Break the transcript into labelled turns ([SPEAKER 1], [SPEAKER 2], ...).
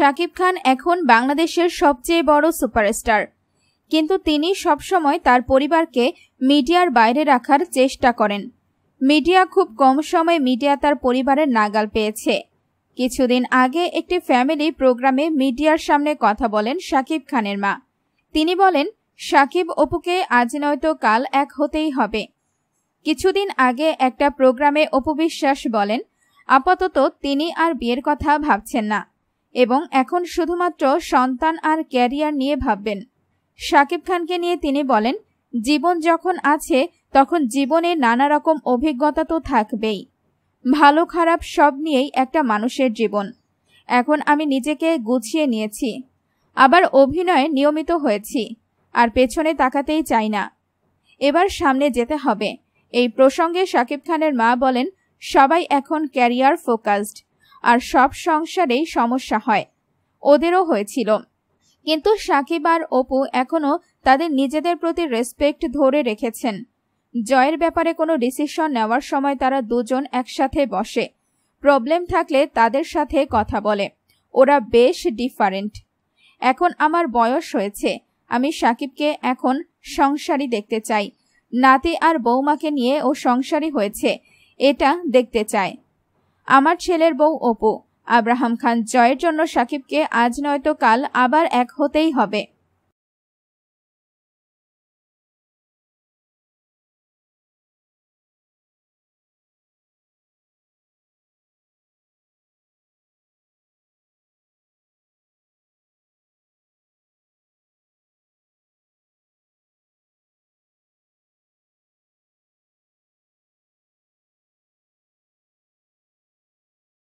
[SPEAKER 1] শাকিব খান এখন বাংলাদেশের সবচেয়ে বড় সুপারস্টার। কিন্তু তিনি সবসময় তার পরিবারকে মিডিয়ার বাইরে রাখার চেষ্টা করেন। মিডিয়া খুব কম সময় মিডিয়া তার পরিবারের নাগাল পেয়েছে। কিছুদিন আগে একটি ফ্যামিলি প্রোগ্রামে মিডিয়ার সামনে কথা বলেন শাকিব খানের মা। তিনি বলেন সাকিব অপুকে আজ নয়তো কাল এক হতেই হবে। কিছুদিন আগে একটা প্রোগ্রামে অপু বিশ্বাস বলেন, আপাতত তিনি আর বিয়ের কথা ভাবছেন না। এবং এখন শুধুমাত্র সন্তান আর ক্যারিয়ার নিয়ে ভাববেন। শাকিব খানকে নিয়ে তিনি বলেন, জীবন যখন আছে, তখন জীবনে নানা রকম অভিজ্ঞতা তো থাকবেই। ভালো খারাপ সব নিয়েই একটা মানুষের জীবন। এখন আমি নিজেকে গুছিয়ে নিয়েছি। আবার অভিনয়ে নিয়মিত হয়েছি, আর পেছনে তাকাতেই চাই না। এবার সামনে যেতে হবে। এই প্রসঙ্গে শাকিব খানের মা বলেন, সবাই এখন ক্যারিয়ার ফোকাসড। আর সব সংসারেই সমস্যা হয়। ওদেরও হয়েছিল। কিন্তু সাকিব আর অপু এখনও তাদের নিজেদের প্রতি রেসপেক্ট ধরে রেখেছেন। জয়ের ব্যাপারে কোনো ডিসিশন নেওয়ার সময় তারা দুজন একসাথে বসে। প্রবলেম থাকলে তাদের সাথে কথা বলে। ওরা বেশ ডিফারেন্ট এখন আমার বয়স হয়েছে। আমি সাকিবকে এখন সংসারী দেখতে চাই। নাতি আর বৌমাকে নিয়ে ও সংসারী হয়েছে। এটা দেখতে চায়। আমার ছেলের বউ অপু। আব্রাহাম খান জয়ের জন্য সাকিবকে আজ নয়তো কাল আবার এক হতেই হবে।